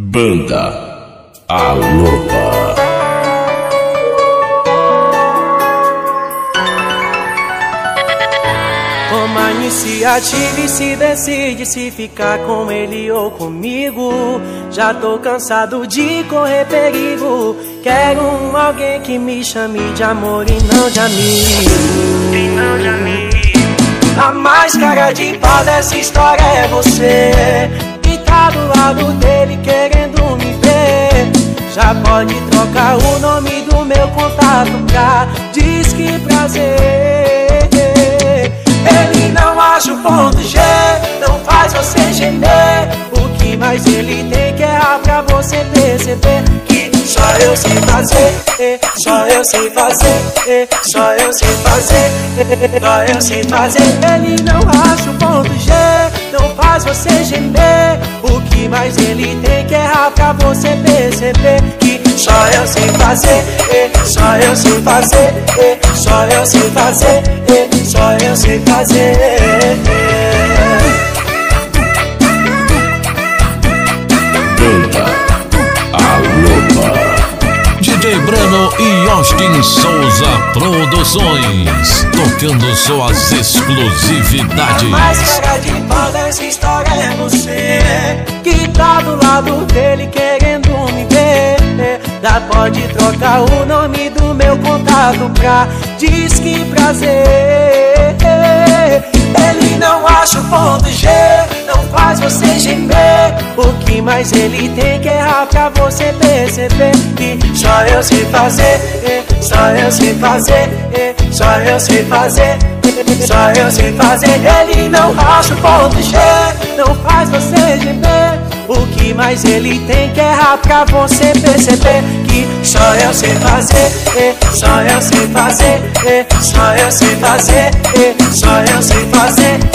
Banda A Loba. Toma iniciativa e se decide se ficar com ele ou comigo. Já tô cansado de correr perigo. Quero um alguém que me chame de amor e não de amigo. E não de amigo. A mais cara de pau dessa história é você. Lado dele querendo me ver. Já pode trocar o nome do meu contato pra Diz que prazer. Ele não acha o ponto G, não faz você gemer. O que mais ele tem que errar pra você perceber que só eu sei fazer, eh, só eu sei fazer, eh, só eu sei fazer, eh, só eu sei fazer. Ele não acha o ponto G, não faz você gemer. Mais ele tem que errar pra você perceber que só eu sei fazer, eh, só eu sei fazer, eh, só eu sei fazer, eh, só eu sei fazer. Banda A. DJ Breno e Austin Souza Produções, tocando suas exclusividades. Dessa história é você. Que tá do lado dele querendo me ver. Já pode trocar o nome do meu contato pra Diz que prazer. Ele não acha o ponto G Não faz você gemer. O que mais ele tem que errar pra você perceber Que só eu sei fazer Só eu sei fazer Só eu sei fazer só eu sei fazer, ele não acha o ponto G. Não faz você gemer O que mais ele tem que errar pra você perceber Que só eu sei fazer, só eu sei fazer Só eu sei fazer, só eu sei fazer